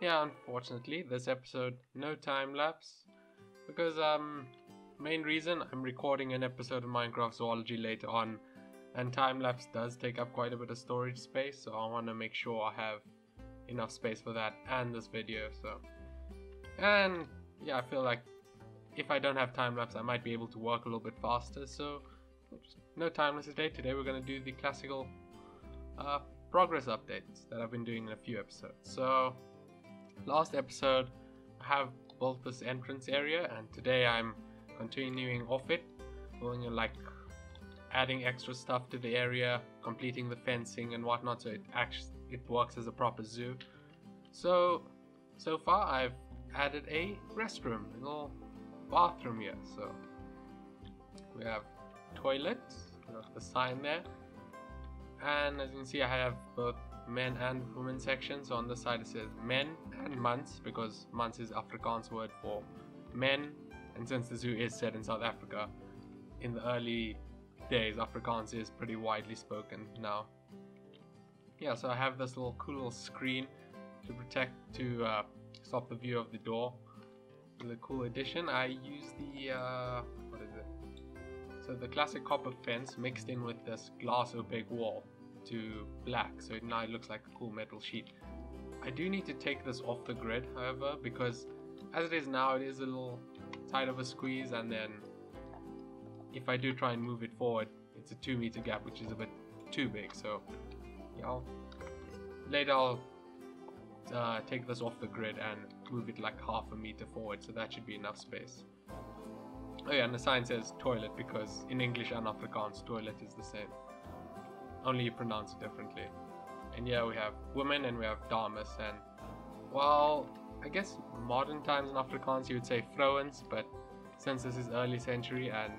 yeah, unfortunately, this episode, no time lapse, because, um, main reason, I'm recording an episode of Minecraft Zoology later on, and time lapse does take up quite a bit of storage space, so I want to make sure I have enough space for that and this video, so. And, yeah, I feel like if I don't have time lapse, I might be able to work a little bit faster, so no time lapse today. Today we're going to do the classical uh, progress updates that I've been doing in a few episodes. So, last episode I have built this entrance area, and today I'm continuing off it, building like adding extra stuff to the area, completing the fencing and whatnot, so it actually it works as a proper zoo. So, so far I've added a restroom, a little bathroom here. So we have toilet, the sign there. And as you can see, I have both men and women sections. So on the side it says men and mans because mans is Afrikaans word for men. And since the zoo is set in South Africa, in the early days, Afrikaans is pretty widely spoken now. Yeah, so I have this little cool little screen to protect, to uh, stop the view of the door. The cool addition, I use the, uh, what is it? So the classic copper fence mixed in with this glass opaque wall to black, so it now looks like a cool metal sheet. I do need to take this off the grid, however, because as it is now, it is a little tight of a squeeze, and then if I do try and move it forward, it's a 2 meter gap, which is a bit too big, so yeah, I'll, later I'll uh, take this off the grid and move it like half a meter forward, so that should be enough space. Oh yeah, and the sign says toilet because in English and Afrikaans, toilet is the same. Only you pronounce it differently. And yeah, we have women and we have dames. And well, I guess modern times in Afrikaans you would say vrouwens, but since this is early century and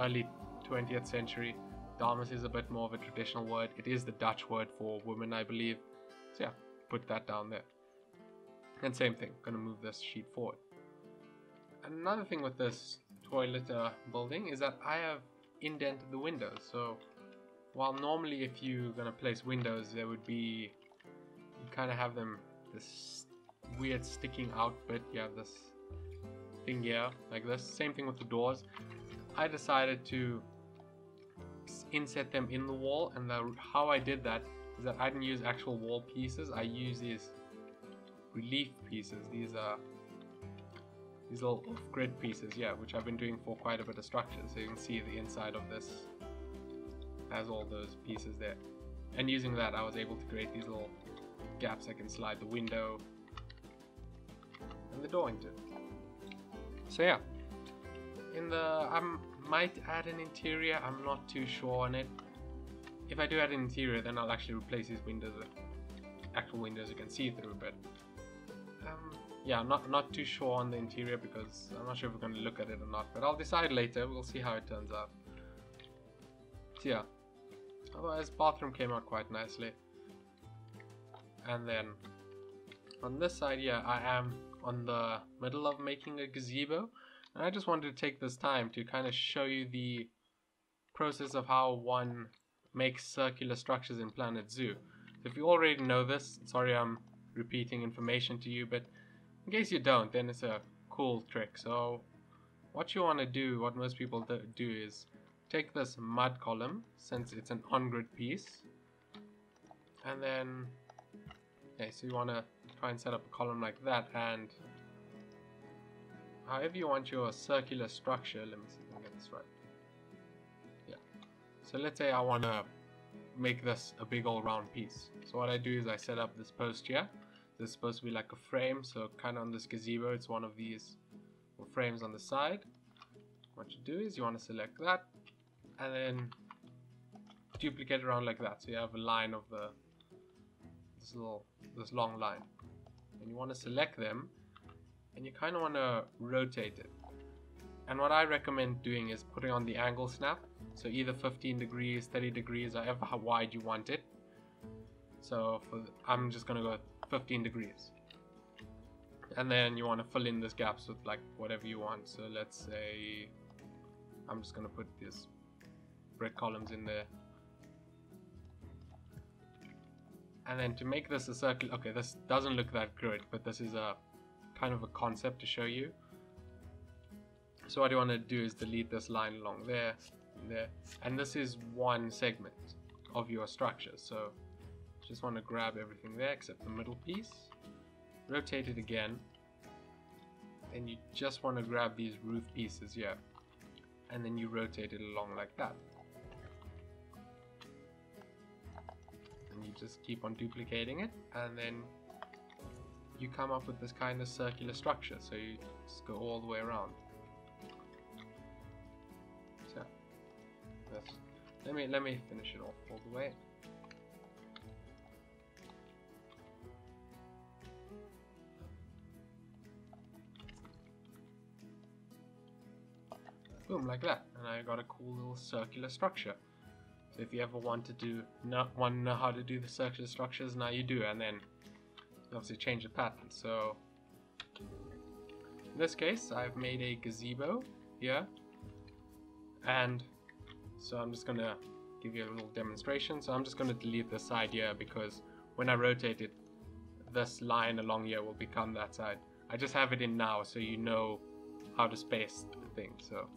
early 20th century, dames is a bit more of a traditional word. It is the Dutch word for women, I believe. So yeah, put that down there. And same thing, gonna move this sheet forward. Another thing with this toilet uh, building is that I have indented the windows. So while normally if you're gonna place windows, there would be you kind of have them this weird sticking out bit. You have this thing here like this. Same thing with the doors. I decided to inset them in the wall, and the, how I did that is that I didn't use actual wall pieces. I use these relief pieces. These are these little grid pieces, yeah, which I've been doing for quite a bit of structure. So you can see the inside of this has all those pieces there. And using that, I was able to create these little gaps I can slide the window and the door into. So yeah, in the I might add an interior. I'm not too sure on it. If I do add an interior, then I'll actually replace these windows with actual windows you can see through. But um, yeah, not, not too sure on the interior because I'm not sure if we're going to look at it or not, but I'll decide later. We'll see how it turns out. So yeah, otherwise bathroom came out quite nicely. And then on this side, yeah, I am on the middle of making a gazebo. And I just wanted to take this time to kind of show you the process of how one makes circular structures in Planet Zoo. So if you already know this, sorry I'm repeating information to you, but in case you don't, then it's a cool trick. So what you want to do, what most people do is take this mud column, since it's an on-grid piece, and then, okay, so you want to try and set up a column like that, and however you want your circular structure, let me see if I can get this right. Yeah, so let's say I want to make this a big old round piece. So what I do is I set up this post here, this is supposed to be like a frame, so kind of on this gazebo, it's one of these frames on the side. What you do is you want to select that, and then duplicate around like that, so you have a line of the this little this long line, and you want to select them, and you kind of want to rotate it. And what I recommend doing is putting on the angle snap, so either 15 degrees, 30 degrees, however how wide you want it. So for I'm just gonna go 15 degrees. And then you want to fill in these gaps with like whatever you want. So let's say I'm just going to put these brick columns in there. And then to make this a circle, okay, this doesn't look that good, but this is a kind of a concept to show you. So what you want to do is delete this line along there, there, and this is one segment of your structure. So just want to grab everything there except the middle piece, rotate it again, and you just want to grab these roof pieces here, and then you rotate it along like that. You just keep on duplicating it, and then you come up with this kind of circular structure. So you just go all the way around. So let me let me finish it off all the way. Boom, like that. And I got a cool little circular structure. So if you ever want to do not want to know how to do the circular structures, now you do, and then obviously change the pattern. So in this case, I've made a gazebo here, and so I'm just gonna give you a little demonstration. So I'm just gonna delete this side here because when I rotate it, this line along here will become that side. I just have it in now so you know how to space the thing. So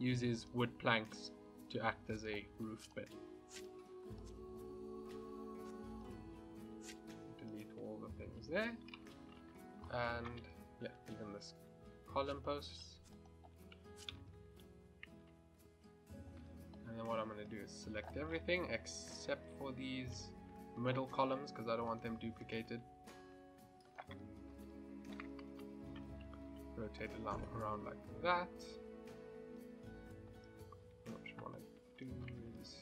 uses wood planks to act as a roof bit. Delete all the things there. And yeah, even this column posts And then what I'm going to do is select everything except for these middle columns because I don't want them duplicated. Rotate around like that. Do is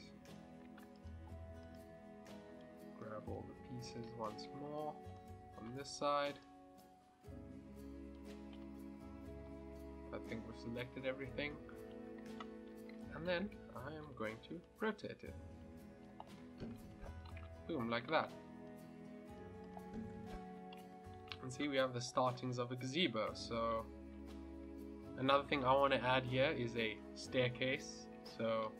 grab all the pieces once more on this side. I think we've selected everything. And then I am going to rotate it. Boom, like that. And see, we have the startings of a gazebo. So, another thing I want to add here is a staircase. So,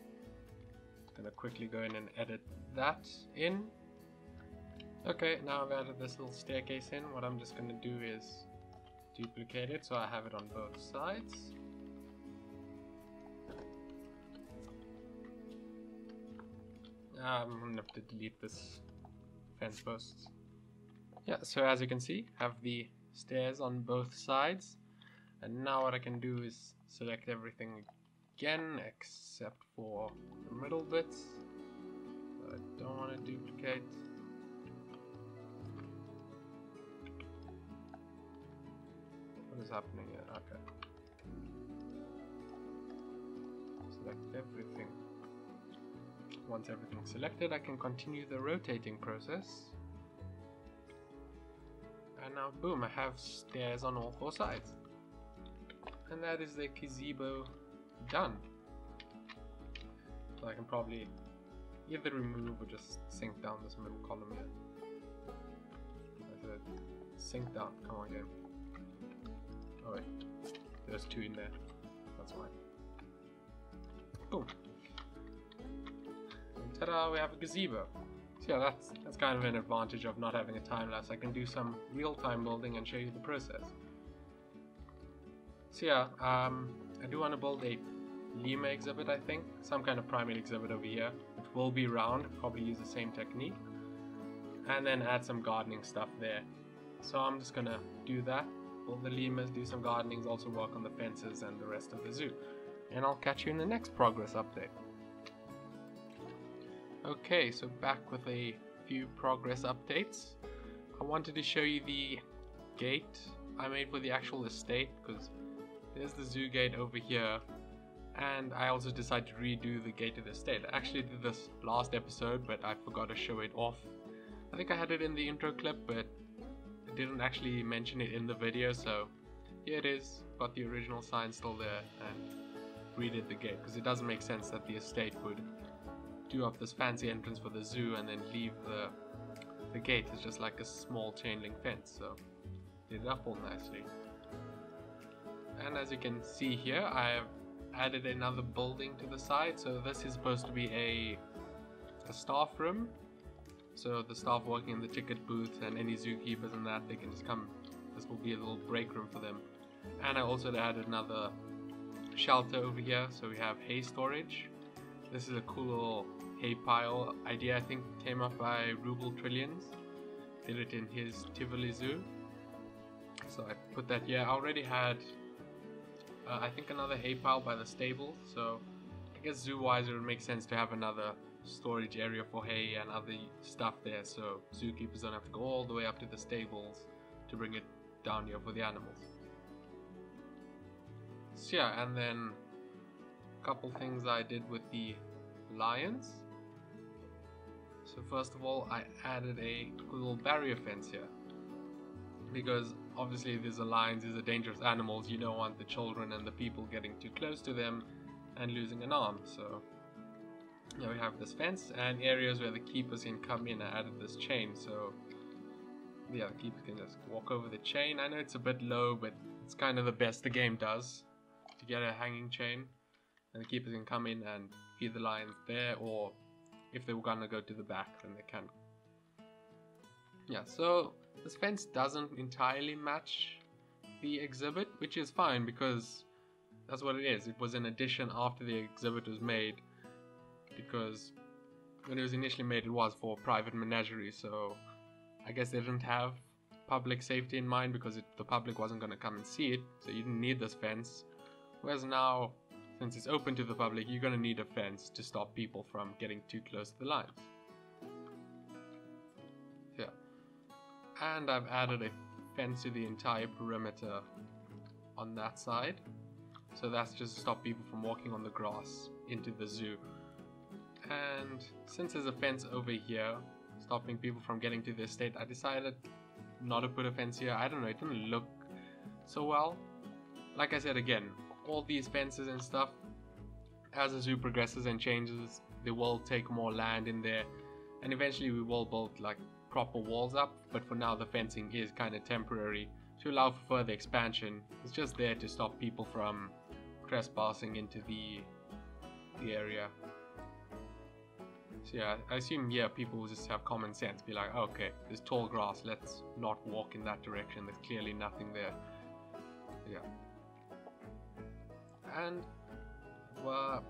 gonna quickly go in and edit that in. Okay, now I've added this little staircase in. What I'm just gonna do is duplicate it so I have it on both sides. Ah, I'm gonna have to delete this fence posts. Yeah, so as you can see, have the stairs on both sides. And now what I can do is select everything again, except for the middle bits. I don't want to duplicate. What is happening here? Okay. Select everything. Once everything's selected, I can continue the rotating process. And now, boom, I have stairs on all four sides. And that is the gazebo done. So I can probably either remove or just sink down this middle column here. I said, sink down, come on game. Oh wait, there's two in there, that's why. Boom ta-da, we have a gazebo. So yeah, that's, that's kind of an advantage of not having a time lapse. I can do some real-time building and show you the process. So yeah, um, I do want to build a Lemur exhibit, I think. Some kind of primate exhibit over here. It will be round, probably use the same technique. And then add some gardening stuff there. So I'm just gonna do that. Build the lemurs, do some gardenings, also work on the fences and the rest of the zoo. And I'll catch you in the next progress update. Okay, so back with a few progress updates. I wanted to show you the gate I made for the actual estate because there's the zoo gate over here and I also decided to redo the gate of the estate. I actually did this last episode but I forgot to show it off. I think I had it in the intro clip but I didn't actually mention it in the video so here it is. Got the original sign still there and redid the gate because it doesn't make sense that the estate would do up this fancy entrance for the zoo and then leave the the gate is just like a small chain link fence so did it up all nicely and as you can see here I have added another building to the side so this is supposed to be a a staff room So the staff working in the ticket booth and any zookeepers and that, they can just come. This will be a little break room for them. And I also added another shelter over here, so we have hay storage. This is a cool little hay pile idea I think came up by Ruble Trillions. Did it in his Tivoli Zoo. So I put that here. I already had, uh, I think, another hay pile by the stable, so I guess zoo-wise it would make sense to have another storage area for hay and other stuff there so zookeepers don't have to go all the way up to the stables to bring it down here for the animals. So yeah, and then a couple things I did with the lions. So first of all, I added a little barrier fence here. Because obviously these are lions, these are dangerous animals, you don't want the children and the people getting too close to them and losing an arm. So now we have this fence and areas where the keepers can come in. I added this chain so yeah, the keepers can just walk over the chain. I know it's a bit low, but it's kind of the best the game does to get a hanging chain. And the keepers can come in and feed the lions there, or if they were gonna go to the back, then they can. Yeah, so this fence doesn't entirely match the exhibit, which is fine because that's what it is. It was an addition after the exhibit was made because when it was initially made it was for private menagerie so I guess they didn't have public safety in mind because it, the public wasn't going to come and see it so you didn't need this fence whereas now since it's open to the public you're going to need a fence to stop people from getting too close to the lines and I've added a fence to the entire perimeter on that side. So that's just to stop people from walking on the grass into the zoo. And since there's a fence over here stopping people from getting to the estate I decided not to put a fence here. I don't know it didn't look so well. Like I said again all these fences and stuff as the zoo progresses and changes they will take more land in there and eventually we will build like proper walls up but for now the fencing is kind of temporary to allow for further expansion it's just there to stop people from trespassing into the the area so yeah, I assume yeah, people will just have common sense, be like, okay, there's tall grass, let's not walk in that direction. There's clearly nothing there. Yeah. And well,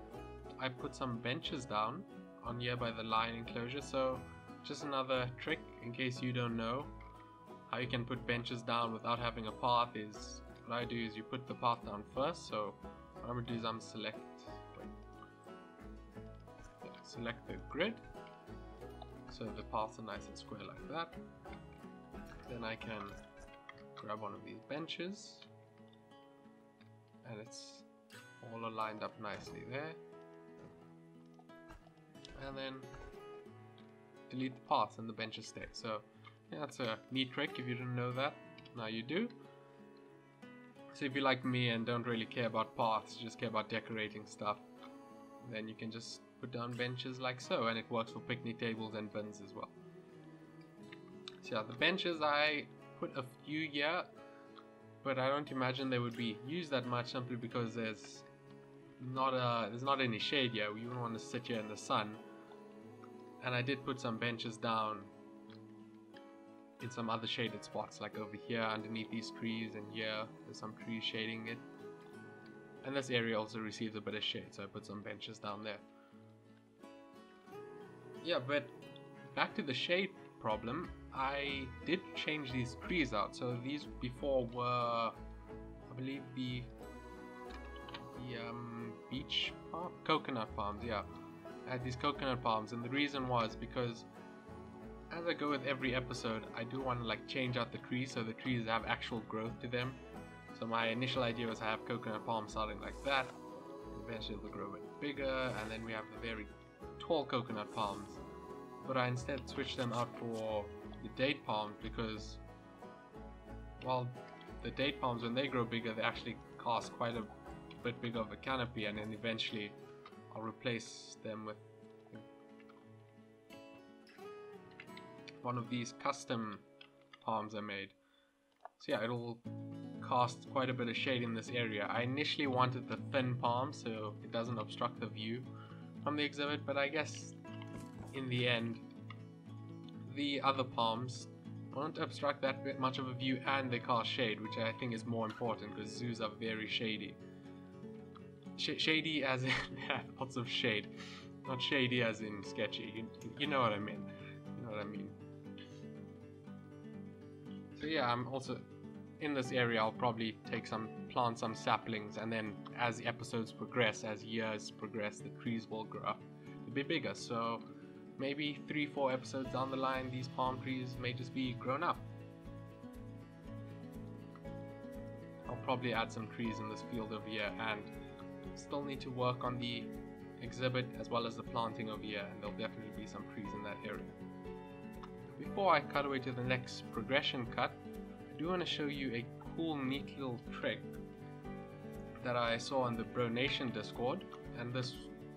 I put some benches down on here by the lion enclosure. So just another trick in case you don't know how you can put benches down without having a path is what I do is you put the path down first. So what I'm gonna do is I'm select select the grid so the paths are nice and square like that then I can grab one of these benches and it's all aligned up nicely there and then delete the paths and the benches stay so yeah, that's a neat trick if you didn't know that now you do so if you like me and don't really care about paths just care about decorating stuff then you can just put down benches like so and it works for picnic tables and bins as well. So yeah, the benches I put a few here but I don't imagine they would be used that much simply because there's not a there's not any shade here. We wouldn't want to sit here in the sun. And I did put some benches down in some other shaded spots like over here underneath these trees and here there's some trees shading it. And this area also receives a bit of shade so I put some benches down there. Yeah, but back to the shade problem, I did change these trees out. So these before were, I believe the the um, beach palm, coconut palms. Yeah, had these coconut palms, and the reason was because as I go with every episode, I do want to like change out the trees so the trees have actual growth to them. So my initial idea was I have coconut palms starting like that. Eventually they'll grow a bit bigger, and then we have the very tall coconut palms, but I instead switched them out for the date palms because, well, the date palms when they grow bigger, they actually cast quite a bit bigger of a canopy, and then eventually I'll replace them with one of these custom palms I made. So yeah, it'll cast quite a bit of shade in this area. I initially wanted the thin palm so it doesn't obstruct the view from the exhibit, but I guess in the end, the other palms won't obstruct that much of a view and they cast shade, which I think is more important because zoos are very shady. Sh shady as in lots of shade, not shady as in sketchy. You, you know what I mean. You know what I mean. So yeah, I'm also in this area. I'll probably take some plant some saplings, and then as the episodes progress, as years progress, the trees will grow up to be bigger. So maybe three, four episodes down the line, these palm trees may just be grown up. I'll probably add some trees in this field over here and still need to work on the exhibit as well as the planting over here and there'll definitely be some trees in that area. Before I cut away to the next progression cut, I do want to show you a cool neat little trick that I saw on the Bro Nation Discord and this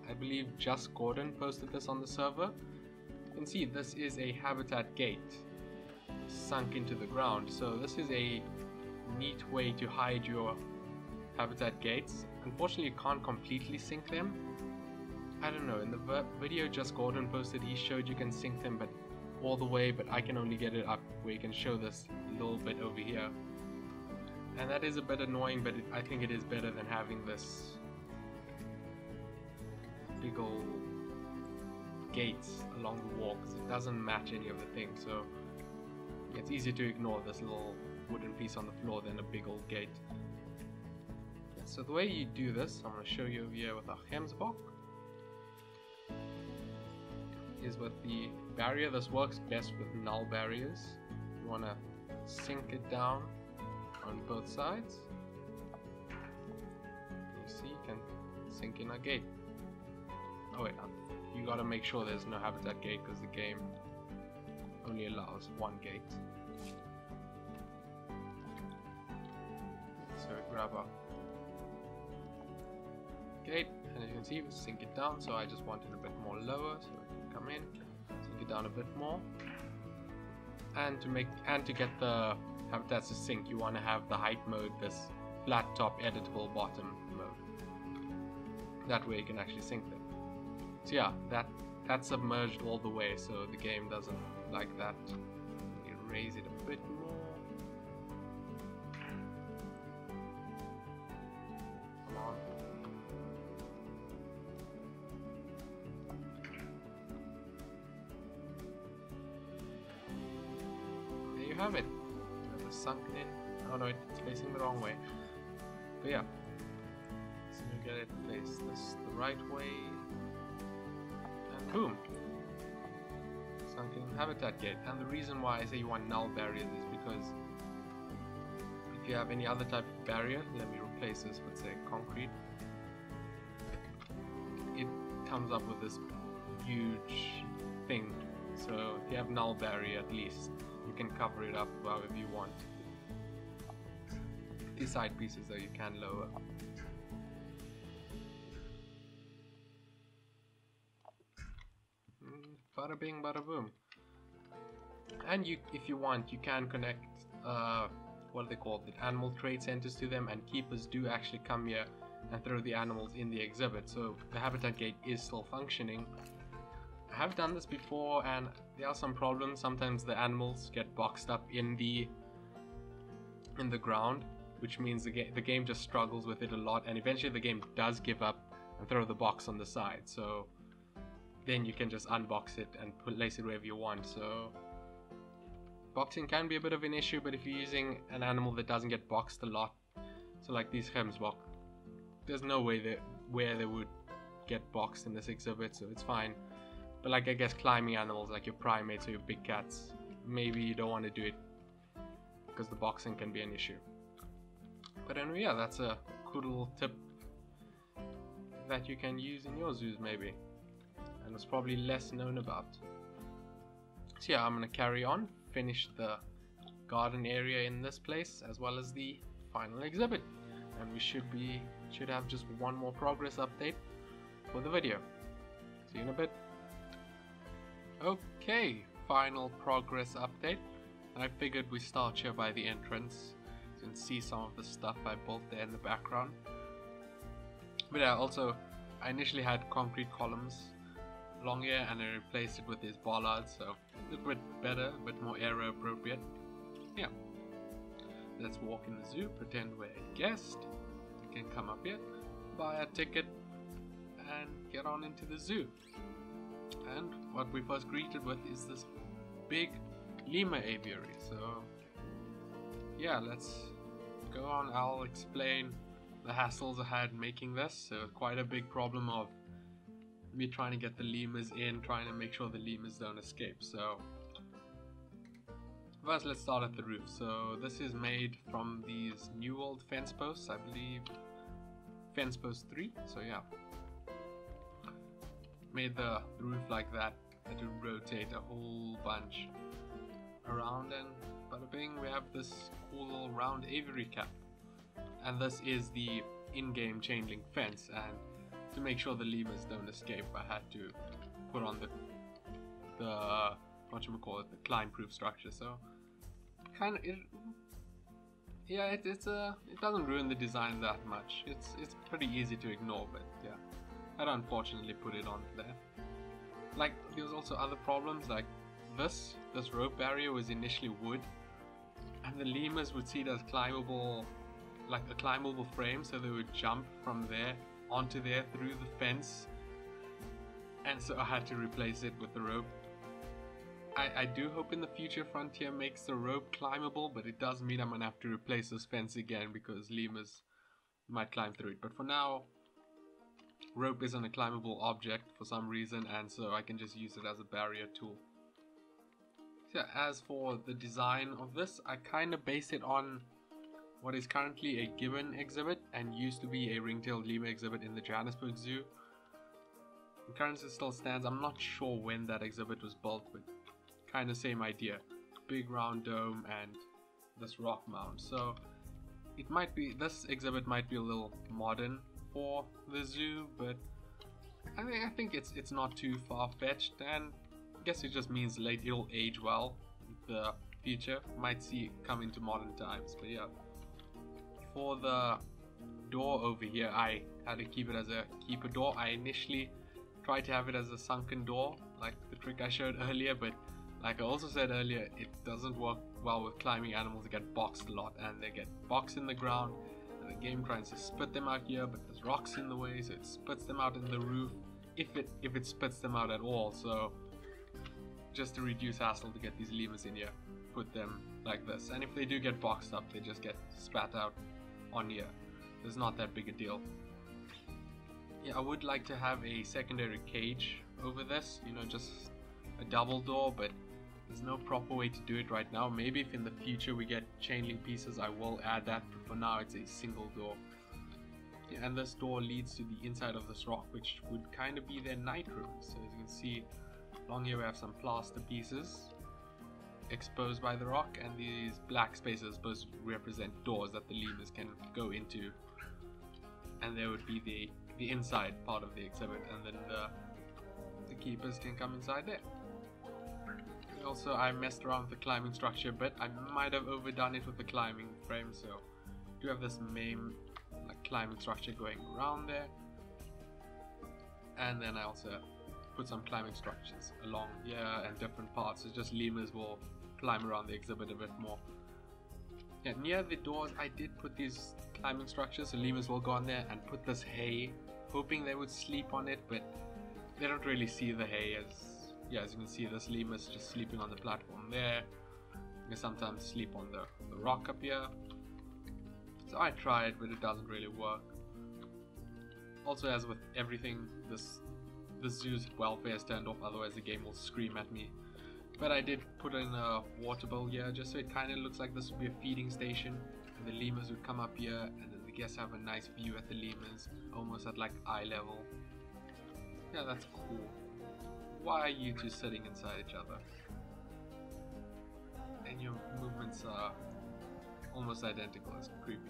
I believe just Gordon posted this on the server you can see this is a habitat gate sunk into the ground. So this is a neat way to hide your habitat gates. Unfortunately, you can't completely sink them. I don't know, in the video just Gordon posted, he showed you can sink them but all the way, but I can only get it up where you can show this little bit over here. And that is a bit annoying, but it, I think it is better than having this big old gates along the wall because it doesn't match any of the things so it's easier to ignore this little wooden piece on the floor than a big old gate. So the way you do this, I'm going to show you over here with our Gemsbok, is with the barrier. This works best with null barriers. You want to sink it down on both sides. You see, you can sink in a gate. Oh wait, uh, you gotta make sure there's no habitat gate because the game only allows one gate. So grab a and as you can see we sink it down so I just wanted a bit more lower so I can come in, sink it down a bit more. And to make and to get the habitats to sink you want to have the height mode this flat top editable bottom mode. That way you can actually sink them. So yeah, that that's submerged all the way, so the game doesn't like that. You raise it a bit more. Habitat gate. And the reason why I say you want null barriers is because if you have any other type of barrier, let me replace this with say concrete, it comes up with this huge thing. So if you have null barrier at least, you can cover it up however you want. These side pieces though you can lower. Hmm, bada bing, bada boom. And you, if you want, you can connect, uh, what are they called, the animal trade centers to them, and keepers do actually come here and throw the animals in the exhibit. So the habitat gate is still functioning. I have done this before, and there are some problems. Sometimes the animals get boxed up in the in the ground, which means the, ga the game just struggles with it a lot, and eventually the game does give up and throw the box on the side. So then you can just unbox it and place it wherever you want. So boxing can be a bit of an issue, but if you're using an animal that doesn't get boxed a lot, so like these Gemsbok, there's no way that where they would get boxed in this exhibit, so it's fine. But like I guess climbing animals like your primates or your big cats, maybe you don't want to do it because the boxing can be an issue. But anyway, yeah, that's a cool little tip that you can use in your zoos maybe and it's probably less known about. So yeah, I'm gonna carry on, finish the garden area in this place as well as the final exhibit. And we should be should have just one more progress update for the video. See you in a bit. Okay, final progress update. I figured we start here by the entrance. You can see some of the stuff I built there in the background. But yeah, also I initially had concrete columns along here and I replaced it with these bollards so little bit better, a bit more era appropriate. Yeah. Let's walk in the zoo, pretend we're a guest. You can come up here, buy a ticket, and get on into the zoo. And what we first greeted with is this big lemur aviary. So, yeah, let's go on. I'll explain the hassles I had making this. So, quite a big problem of me trying to get the lemurs in, trying to make sure the lemurs don't escape. So, first let's start at the roof. So, this is made from these new old fence posts, I believe fence post 3. So, yeah, made the roof like that had to rotate a whole bunch around and bada bing we have this cool little round aviary cap and this is the in-game chain link fence and to make sure the lemurs don't escape I had to put on the the what you call it the climb proof structure so kind of it yeah it, it's a it doesn't ruin the design that much it's it's pretty easy to ignore but yeah I'd unfortunately put it on there. Like, there was also other problems, like this, this rope barrier was initially wood, and the lemurs would see it as climbable, like a climbable frame, so they would jump from there onto there through the fence, and so I had to replace it with the rope. I, I do hope in the future Frontier makes the rope climbable, but it does mean I'm gonna have to replace this fence again because lemurs might climb through it. But for now, rope isn't a climbable object for some reason and so I can just use it as a barrier tool. So as for the design of this, I kind of base it on what is currently a gibbon exhibit and used to be a ring-tailed lemur exhibit in the Johannesburg Zoo. The currently still stands, I'm not sure when that exhibit was built but kind of same idea. Big round dome and this rock mound. So it might be, this exhibit might be a little modern for the zoo, but I mean, I think it's it's not too far fetched, and I guess it just means late it'll age well. The future might see come into modern times, but yeah. For the door over here, I had to keep it as a keeper door. I initially tried to have it as a sunken door, like the trick I showed earlier, but like I also said earlier, it doesn't work well with climbing animals. They get boxed a lot, and they get boxed in the ground and the game tries to spit them out here, but there's rocks in the way, so it spits them out in the roof. If it if it spits them out at all, so just to reduce hassle to get these lemurs in here, put them like this. And if they do get boxed up, they just get spat out on here. It's not that big a deal. Yeah, I would like to have a secondary cage over this, you know, just a double door, but there's no proper way to do it right now. Maybe if in the future we get chain link pieces, I will add that, but for now it's a single door. Yeah, and this door leads to the inside of this rock, which would kind of be their night room. So as you can see, along here we have some plaster pieces exposed by the rock, and these black spaces supposed to represent doors that the lemurs can go into. And there would be the, the inside part of the exhibit, and then the, the keepers can come inside there. Also, I messed around with the climbing structure a bit. I might have overdone it with the climbing frame, so do have this main like, climbing structure going around there. And then I also put some climbing structures along here and different parts. So just lemurs will climb around the exhibit a bit more. Yeah, near the doors I did put these climbing structures so lemurs will go on there and put this hay, hoping they would sleep on it, but they don't really see the hay as yeah, as you can see, this lemur is just sleeping on the platform there. Can sometimes sleep on the, the rock up here. So I tried, but it doesn't really work. Also, as with everything, this this zoo's welfare is turned off, otherwise the game will scream at me. But I did put in a water bowl here, just so it kind of looks like this would be a feeding station. And the lemurs would come up here, and then the guests have a nice view at the lemurs, almost at like eye level. Yeah, that's cool. Why are you two sitting inside each other? And your movements are almost identical. It's creepy.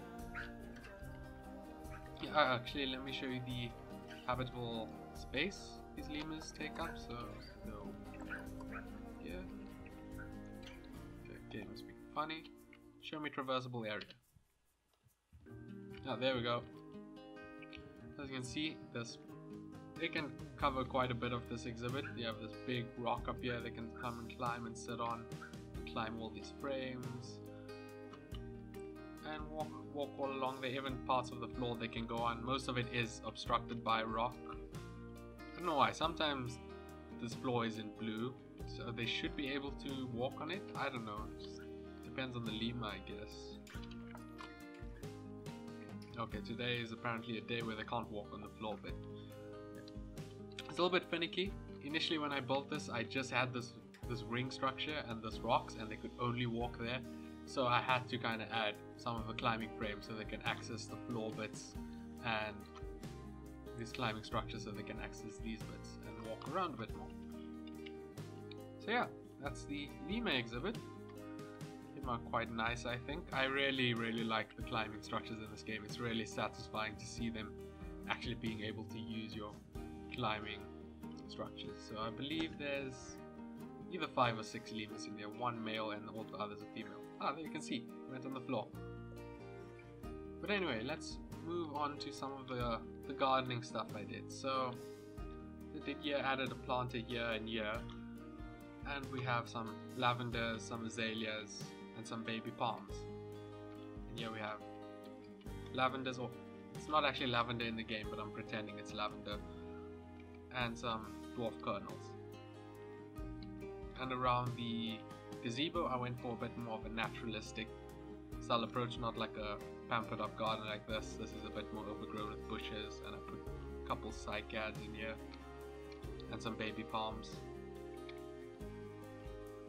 Yeah, actually, let me show you the habitable space these lemurs take up. So, no. Yeah. Okay, must be funny. Show me traversable area. Ah, there we go. As you can see, there's they can cover quite a bit of this exhibit. You have this big rock up here they can come and climb and sit on, climb all these frames, and walk walk all along. There even parts of the floor they can go on. Most of it is obstructed by rock. Don't know why. Sometimes this floor is in blue, so they should be able to walk on it. I don't know. It depends on the lemur, I guess. Okay, today is apparently a day where they can't walk on the floor, but it's a little bit finicky. Initially, when I built this, I just had this this ring structure and this rocks, and they could only walk there. So I had to kind of add some of the climbing frames so they can access the floor bits and these climbing structures so they can access these bits and walk around a bit more. So yeah, that's the lemur exhibit. Came out quite nice I think. I really really like the climbing structures in this game. It's really satisfying to see them actually being able to use your climbing structures. So I believe there's either five or six lemurs in there, one male and all the others are female. Ah, there you can see, went on the floor. But anyway, let's move on to some of the, the gardening stuff I did. So, I did here, added a planter here and here. And we have some lavenders, some azaleas, and some baby palms. And here we have lavenders, or it's not actually lavender in the game, but I'm pretending it's lavender. And some dwarf kernels. And around the gazebo, I went for a bit more of a naturalistic style approach, not like a pampered up garden like this. This is a bit more overgrown with bushes, and I put a couple cycads in here, and some baby palms.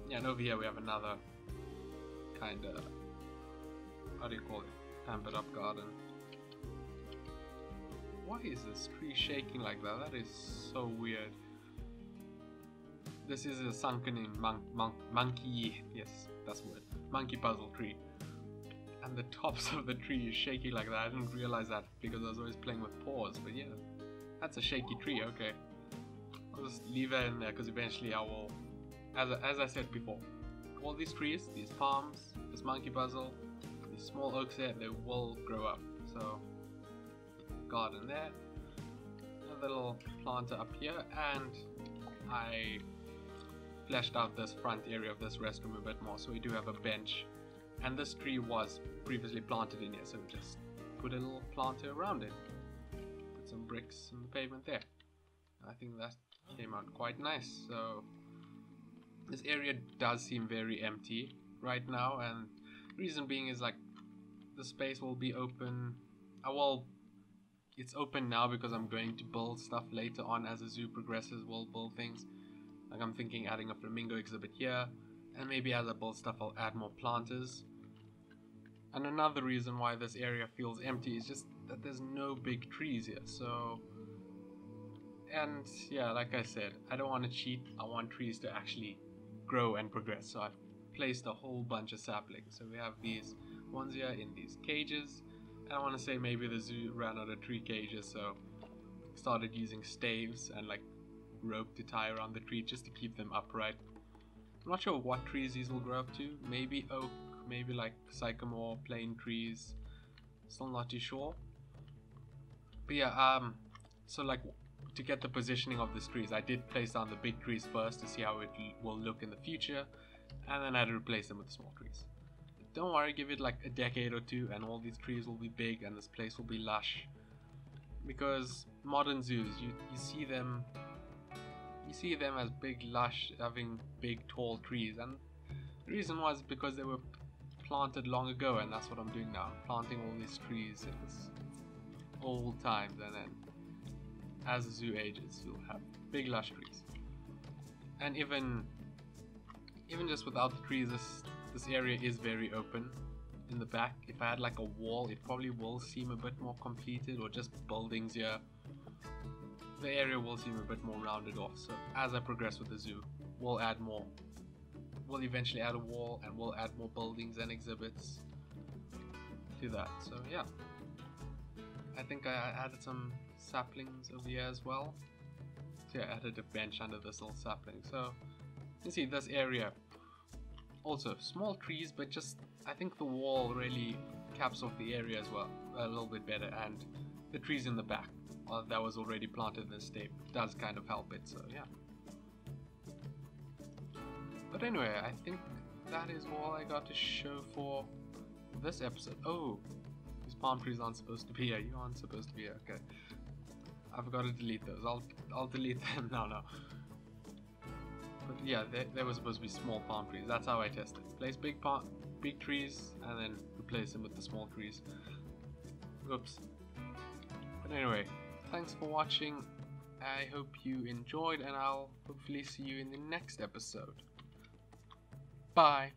Yeah, and over here we have another kind of, how do you call it, pampered up garden. Why is this tree shaking like that? That is so weird. This is a sunken in monk, monk, monkey, yes, that's word, monkey puzzle tree. And the tops of the tree is shaky like that. I didn't realize that because I was always playing with pause, but yeah, that's a shaky tree, okay. I'll just leave that in there because eventually I will, as, as I said before, all these trees, these palms, this monkey puzzle, these small oaks here, they will grow up. So, garden there, a little planter up here, and I fleshed out this front area of this restroom a bit more. So we do have a bench. And this tree was previously planted in here, so just put a little planter around it. Put some bricks in the pavement there. I think that came out quite nice. So this area does seem very empty right now, and reason being is like the space will be open. Uh, well, it's open now because I'm going to build stuff later on as the zoo progresses. We'll build things. Like I'm thinking adding a flamingo exhibit here, and maybe as I build stuff I'll add more planters. And another reason why this area feels empty is just that there's no big trees here, so... And yeah, like I said, I don't want to cheat, I want trees to actually grow and progress, so I've placed a whole bunch of saplings. So we have these ones here in these cages, and I want to say maybe the zoo ran out of tree cages, so started using staves and like rope to tie around the tree just to keep them upright. I'm not sure what trees these will grow up to. Maybe oak, maybe like sycamore, plane trees. Still not too sure. But yeah, um, so like to get the positioning of these trees, I did place down the big trees first to see how it will look in the future, and then I had to replace them with small trees. Don't worry, give it like a decade or two, and all these trees will be big, and this place will be lush. Because modern zoos, you you see them you see them as big lush having big tall trees. And the reason was because they were planted long ago and that's what I'm doing now. Planting all these trees. This old times and then as the zoo ages you'll have big lush trees. And even even just without the trees this this area is very open in the back. If I had like a wall it probably will seem a bit more completed or just buildings here the area will seem a bit more rounded off. So as I progress with the zoo, we'll add more. We'll eventually add a wall and we'll add more buildings and exhibits to that. So yeah. I think I added some saplings over here as well. So I added a bench under this little sapling. So you see this area. Also small trees but just I think the wall really caps off the area as well a little bit better and the trees in the back uh, that was already planted in the state does kind of help it, so yeah. But anyway, I think that is all I got to show for this episode. Oh, these palm trees aren't supposed to be here. You aren't supposed to be here. Okay. I forgot to delete those. I'll I'll delete them now. No. But yeah, they, they were supposed to be small palm trees. That's how I tested. Place big palm, big trees, and then replace them with the small trees. Oops. But anyway, thanks for watching. I hope you enjoyed, and I'll hopefully see you in the next episode. Bye.